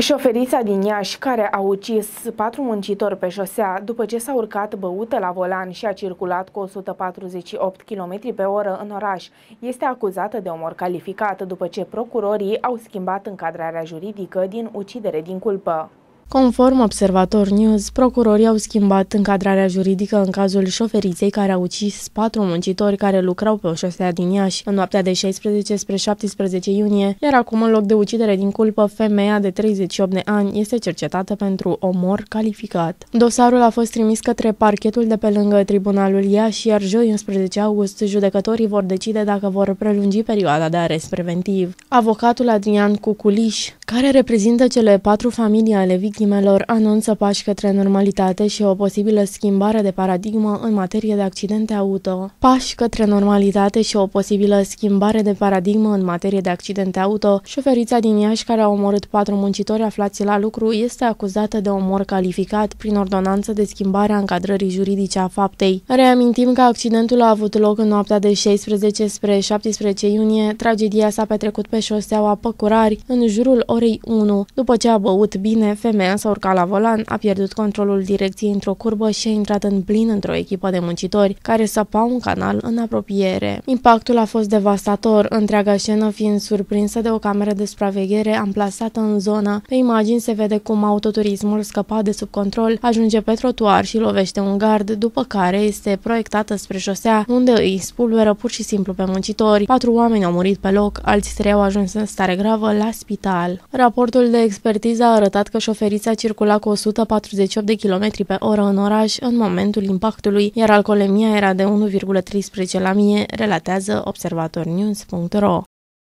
Șoferița din Iași, care a ucis patru muncitori pe șosea după ce s-a urcat băută la volan și a circulat cu 148 km pe oră în oraș, este acuzată de omor calificat după ce procurorii au schimbat încadrarea juridică din ucidere din culpă. Conform Observator News, procurorii au schimbat încadrarea juridică în cazul șoferiței care a ucis patru muncitori care lucrau pe o șosea din Iași în noaptea de 16 spre 17 iunie, iar acum în loc de ucidere din culpă, femeia de 38 de ani este cercetată pentru omor calificat. Dosarul a fost trimis către parchetul de pe lângă Tribunalul Iași, iar joi 11 august judecătorii vor decide dacă vor prelungi perioada de arest preventiv. Avocatul Adrian Cuculiș, care reprezintă cele patru familii ale victimei, victimelor anunță pași către normalitate și o posibilă schimbare de paradigmă în materie de accidente auto. Pași către normalitate și o posibilă schimbare de paradigmă în materie de accidente auto, șoferița din Iași care a omorât patru muncitori aflați la lucru este acuzată de omor calificat prin ordonanță de schimbare a încadrării juridice a faptei. Reamintim că accidentul a avut loc în noaptea de 16 spre 17 iunie. Tragedia s-a petrecut pe șoseaua Păcurari în jurul orei 1. După ce a băut bine, femeia Femeia s-a urcat la volan, a pierdut controlul direcției într-o curbă și a intrat în plin într-o echipă de muncitori care săpau un canal în apropiere. Impactul a fost devastator, întreaga scenă fiind surprinsă de o cameră de supraveghere amplasată în zonă. Pe imagini se vede cum autoturismul scăpat de sub control ajunge pe trotuar și lovește un gard, după care este proiectată spre șosea, unde îi spulberă pur și simplu pe muncitori. Patru oameni au murit pe loc, alți trei au ajuns în stare gravă la spital. Raportul de expertiză a arătat că șoferii Poliția circula cu 148 de km pe oră în oraș în momentul impactului, iar alcoolemia era de 1,13 la mie, relatează observatornews.ro.